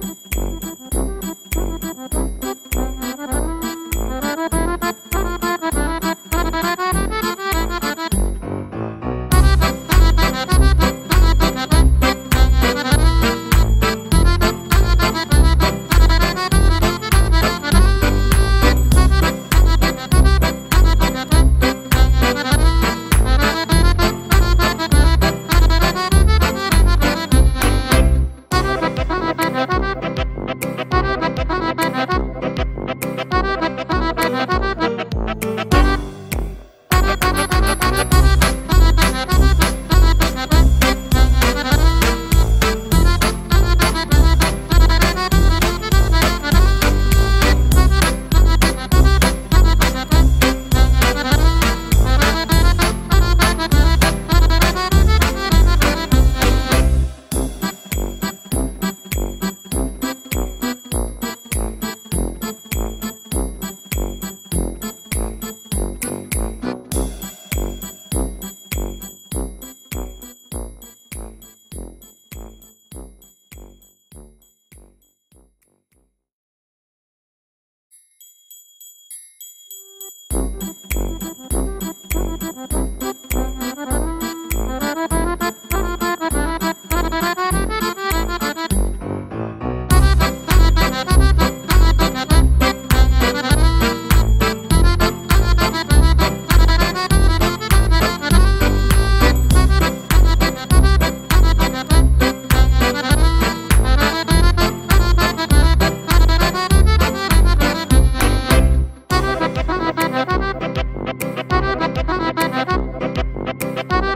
Bye. Bye.